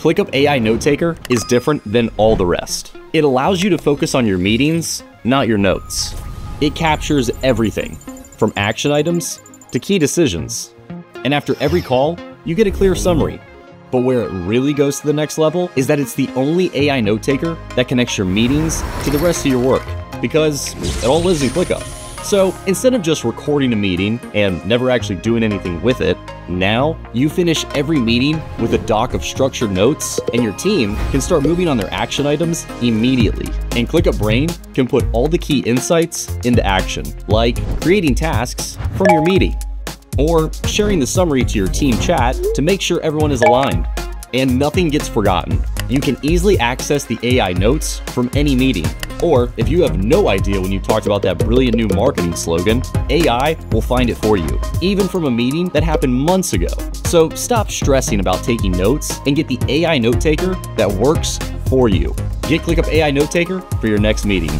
ClickUp AI Notetaker is different than all the rest. It allows you to focus on your meetings, not your notes. It captures everything, from action items to key decisions. And after every call, you get a clear summary. But where it really goes to the next level is that it's the only AI note taker that connects your meetings to the rest of your work, because it all lives in ClickUp. So instead of just recording a meeting and never actually doing anything with it, now you finish every meeting with a doc of structured notes, and your team can start moving on their action items immediately. And ClickUp Brain can put all the key insights into action, like creating tasks from your meeting or sharing the summary to your team chat to make sure everyone is aligned. And nothing gets forgotten. You can easily access the AI notes from any meeting. Or if you have no idea when you talked about that brilliant new marketing slogan, AI will find it for you, even from a meeting that happened months ago. So stop stressing about taking notes and get the AI note taker that works for you. Get ClickUp AI Note Taker for your next meeting.